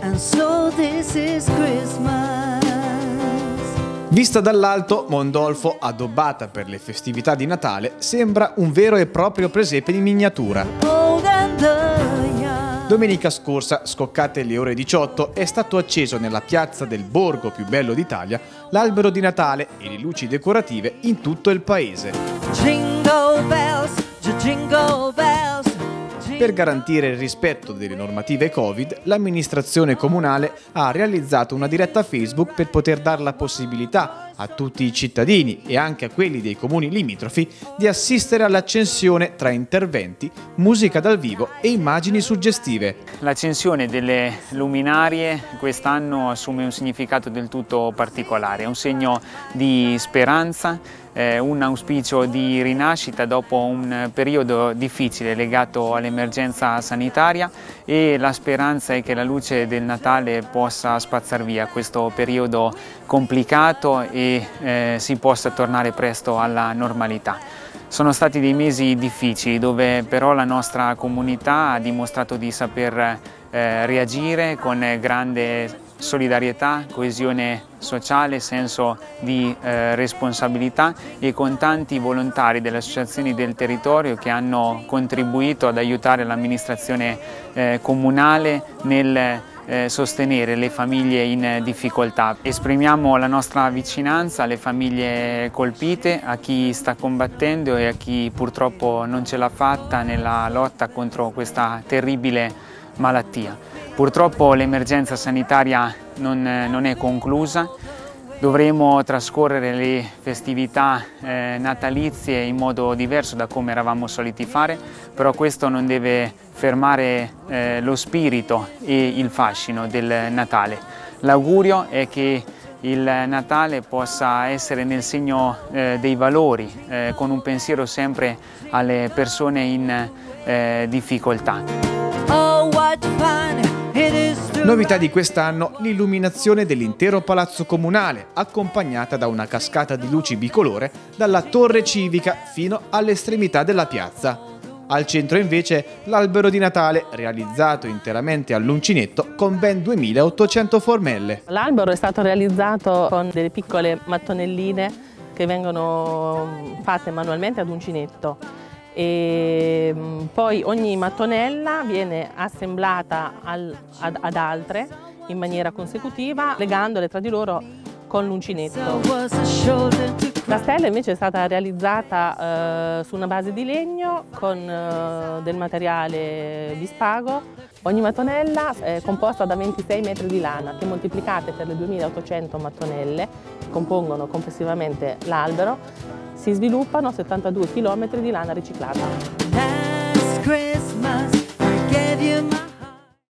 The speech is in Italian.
And so this is. Vista dall'alto, Mondolfo, addobbata per le festività di Natale, sembra un vero e proprio presepe di miniatura. Domenica scorsa, scoccate le ore 18, è stato acceso nella piazza del borgo più bello d'Italia l'albero di Natale e le luci decorative in tutto il paese. Per garantire il rispetto delle normative Covid, l'amministrazione comunale ha realizzato una diretta Facebook per poter dare la possibilità a tutti i cittadini e anche a quelli dei comuni limitrofi di assistere all'accensione tra interventi, musica dal vivo e immagini suggestive. L'accensione delle luminarie quest'anno assume un significato del tutto particolare, è un segno di speranza, eh, un auspicio di rinascita dopo un periodo difficile legato all'emergenza sanitaria e la speranza è che la luce del Natale possa spazzar via questo periodo complicato e eh, si possa tornare presto alla normalità. Sono stati dei mesi difficili dove però la nostra comunità ha dimostrato di saper eh, reagire con grande solidarietà, coesione sociale, senso di eh, responsabilità e con tanti volontari delle associazioni del territorio che hanno contribuito ad aiutare l'amministrazione eh, comunale nel eh, sostenere le famiglie in difficoltà. Esprimiamo la nostra vicinanza alle famiglie colpite, a chi sta combattendo e a chi purtroppo non ce l'ha fatta nella lotta contro questa terribile malattia. Purtroppo l'emergenza sanitaria non, non, è conclusa, dovremo trascorrere le festività eh, natalizie in modo diverso da come eravamo soliti fare, però questo non deve fermare eh, lo spirito e il fascino del Natale. L'augurio è che il Natale possa essere nel segno eh, dei valori, eh, con un pensiero sempre alle persone in eh, difficoltà. Novità di quest'anno l'illuminazione dell'intero palazzo comunale, accompagnata da una cascata di luci bicolore dalla torre civica fino all'estremità della piazza. Al centro invece l'albero di Natale, realizzato interamente all'uncinetto con ben 2800 formelle. L'albero è stato realizzato con delle piccole mattonelline che vengono fatte manualmente ad uncinetto e mm, poi ogni mattonella viene assemblata al- ad, ad altre in maniera consecutiva legandole tra di loro con l'uncinetto. La stella invece è stata realizzata eh, su una base di legno con eh, del materiale di spago. Ogni mattonella è composta da 26 metri di lana che moltiplicate per le 2800 mattonelle che compongono complessivamente l'albero si sviluppano 72 km di lana riciclata.